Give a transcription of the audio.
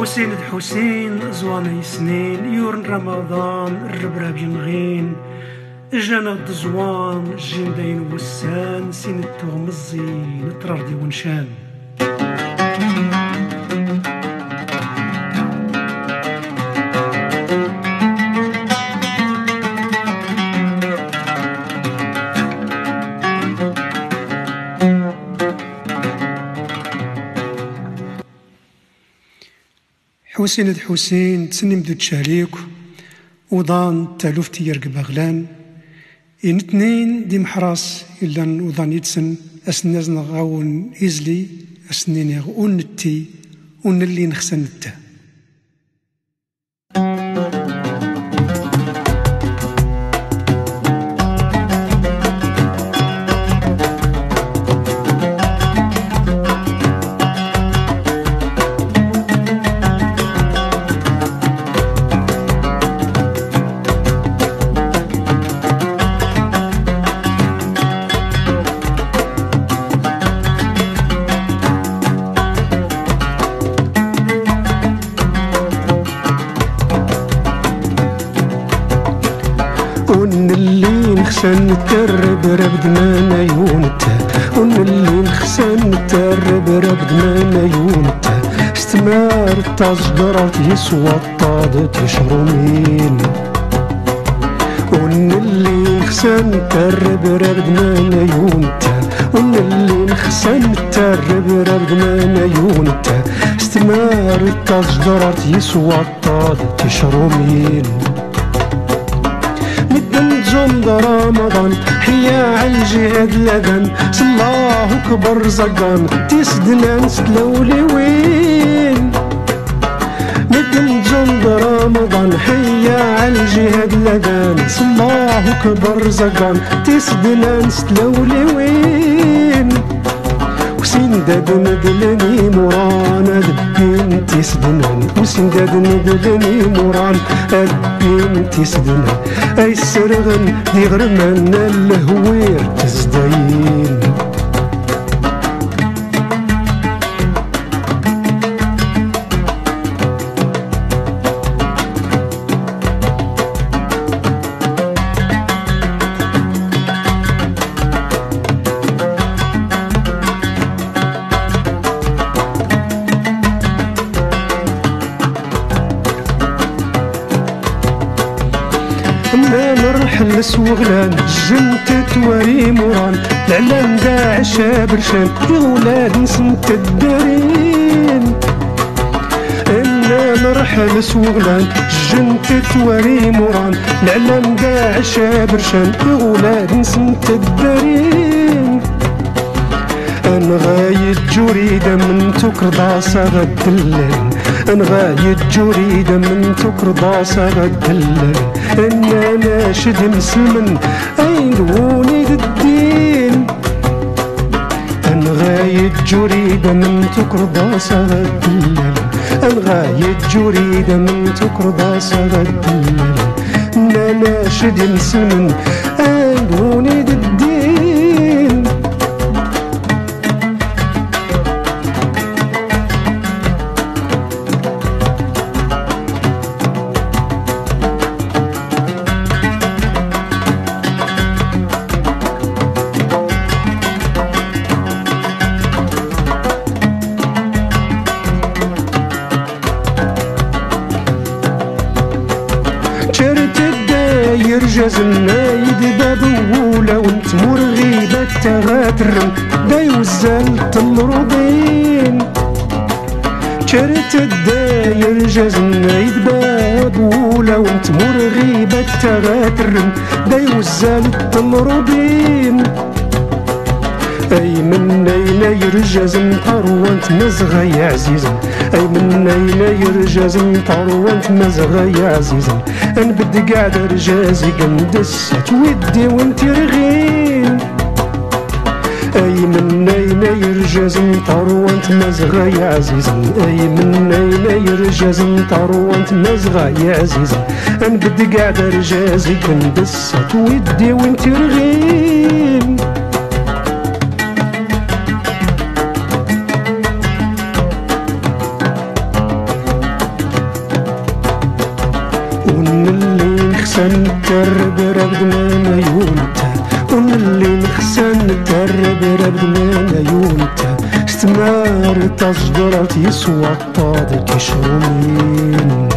الحسين زواني سنين يورن رمضان الربراب ينغين جانا الدزوان جين داين وسان سين التغمزي نتراردي ونشان. حسين ذ حسين تسنم دو تشاريك وضان تالوفتي يرقب أغلان إن اثنين دي محراس إلا وضان يتسن أسناز نغاون إزلي أسنين يغون نتي ونلي نخسن التا. اللي نخسن ترب ربد ما نيونتا ون اللي نخسن ترب ربد ما نيونتا استمار تزجرت يسوى الطاد تشرمين ون اللي نخسن ترب ربد ما نيونتا ون اللي نخسن ترب ربد ما نيونتا استمار تزجرت يسوى الطاد تشرمين جند رمضان. حيا عالجهاد لذن الله كبر زقان. تسدنا نسلولي وين؟ مثل جند رمضان. حيا عالجهاد لذن الله كبر زقان. تسدنا نسلولي وين؟ وسين داد ندلني مران دبين تسدنان وسين داد ندلني مران دبين تسدنان أي السرغن دي غرمان الهوير ما نرحل سوغلان جنت تواري موران. العلام داعش برشان يغولاد نسمت الدارين إنا نرحل سوغلان جنت تواري موران. العلام داعش برشان يغولاد نسمت الدارين جريدة من تكرضا غد الليل أنا غاية جريدة من تكرضا غد الليل أنا ناشد مسلم أينوني الدين؟ أنا غاية جريدة من تكرضا غد الليل أنا غاية جريدة من تكرضا غد الليل أنا ناشد مسلم أينوني الدين الداير جازنا يدباب ولا وانت مرغيبة تغاتر دا يوزال تمرضين شرت الداير جازنا يدباب ولا وانت مرغيبة تغاتر دا يوزال تمرضين أي من اين يرجز وانت مزغى يا عزيزا اي من اين يرجز وانت مزغى يا عزيزا أنا بدي قاعد رجازي قندس ودي وانت رغين أي من اين يرجز وانت مزغى يا عزيزا أي من اين يرجز وانت مزغى يا عزيزا أنا بدي قاعد رجازي قندس ودي وانت رغين نخسن الترب ربد من يونتا اللي نخسن الترب ربد من يونتا استمار تصدرت يسوى الطاضي كشرومين